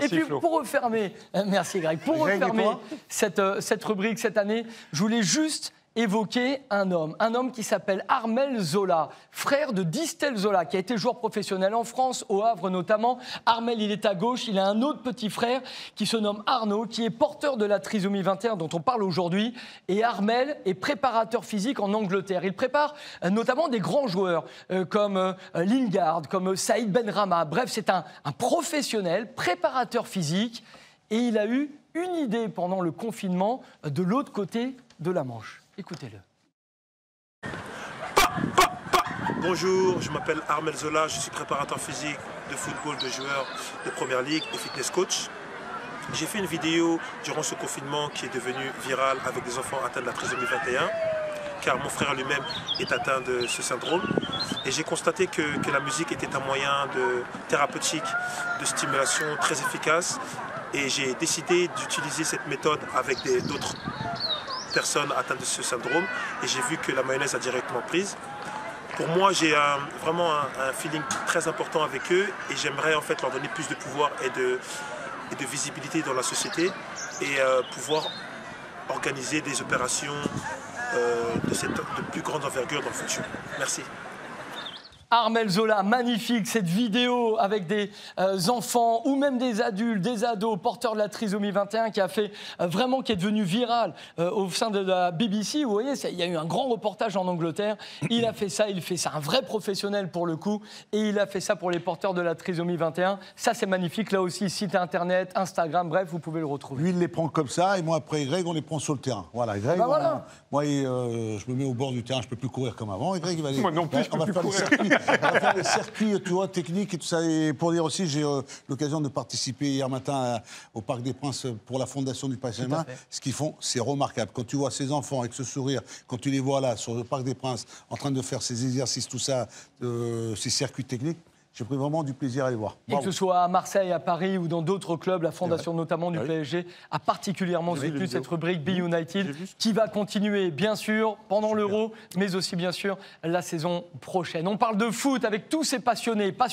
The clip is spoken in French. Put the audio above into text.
et puis pour refermer, euh, merci Greg, pour refermer cette, euh, cette rubrique cette année, je voulais juste évoquer un homme, un homme qui s'appelle Armel Zola, frère de Distel Zola, qui a été joueur professionnel en France, au Havre notamment. Armel, il est à gauche, il a un autre petit frère qui se nomme Arnaud, qui est porteur de la trisomie 21 dont on parle aujourd'hui. Et Armel est préparateur physique en Angleterre. Il prépare euh, notamment des grands joueurs euh, comme euh, Lingard, comme Saïd Benrama. Bref, c'est un, un professionnel, préparateur physique. Et il a eu une idée pendant le confinement de l'autre côté de la Manche. Écoutez-le. Bonjour, je m'appelle Armel Zola, je suis préparateur physique de football de joueurs de Première Ligue et fitness coach. J'ai fait une vidéo durant ce confinement qui est devenue virale avec des enfants atteints de la trisomie 21, car mon frère lui-même est atteint de ce syndrome. Et j'ai constaté que, que, la musique était un moyen de, thérapeutique de stimulation très efficace. Et j'ai décidé d'utiliser cette méthode avec d'autres personnes atteintes de ce syndrome et j'ai vu que la mayonnaise a directement prise. Pour moi, j'ai vraiment un, feeling très important avec eux et j'aimerais en fait leur donner plus de pouvoir et de, et de visibilité dans la société et euh, pouvoir organiser des opérations euh, de, plus grande envergure dans le futur. Merci. Armel Zola, magnifique cette vidéo avec des euh, enfants ou même des adultes, des ados porteurs de la trisomie 21 qui a fait euh, vraiment, qui est devenu viral euh, au sein de la BBC. Vous voyez, il y a eu un grand reportage en Angleterre. Il a fait ça, il fait ça, un vrai professionnel pour le coup, et il a fait ça pour les porteurs de la trisomie 21. Ça, c'est magnifique. Là aussi, site internet, Instagram, bref, vous pouvez le retrouver. Lui, il les prend comme ça, et moi, après Greg, on les prend sur le terrain. Voilà, Greg, bah moi, je me mets au bord du terrain, je peux plus courir comme avant. Et Greg, il va aller. Moi non plus, je peux plus courir. Faire les circuits, tu vois, techniques et tout ça. Et pour dire aussi, j'ai euh, l'occasion de participer hier matin au Parc des Princes pour la fondation du Paris Saint-Germain. Ce qu'ils font, c'est remarquable. Quand tu vois ces enfants avec ce sourire, quand tu les vois là sur le Parc des Princes en train de faire ces exercices, tout ça, euh, ces circuits techniques, j'ai pris vraiment du plaisir à les voir. Et que ce soit à Marseille, à Paris ou dans d'autres clubs, la fondation notamment du ah PSG a particulièrement soutenu cette rubrique Be United qui va continuer bien sûr pendant l'Euro, mais aussi bien sûr la saison prochaine. On parle de foot avec tous ces passionnés, passion